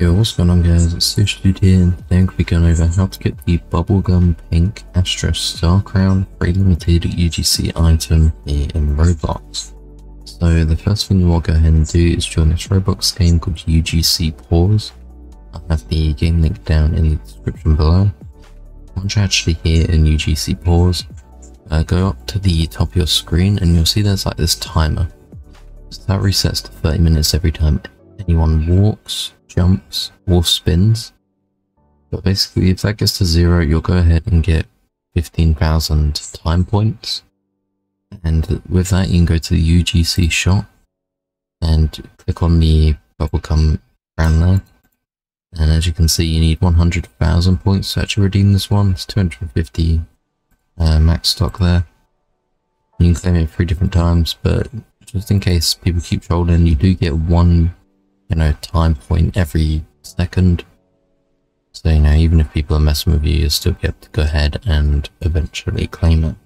Yo, what's going on guys, it's Dude here and today I'm going over how to get the Bubblegum Pink Astra Star Crown free limited UGC item here in Roblox. So the first thing you will go ahead and do is join this Roblox game called UGC Pause. I'll have the game link down in the description below. Once you're actually here in UGC Pause, uh, go up to the top of your screen and you'll see there's like this timer. So that resets to 30 minutes every time anyone walks, jumps, or spins. But basically, if that gets to zero, you'll go ahead and get 15,000 time points. And with that, you can go to the UGC shop and click on the bubblegum brand there. And as you can see, you need 100,000 points to actually redeem this one. It's 250 uh, max stock there. You can claim it three different times, but just in case people keep trolling, you do get one, you know, time point every second. So, you know, even if people are messing with you, you still get to go ahead and eventually claim it.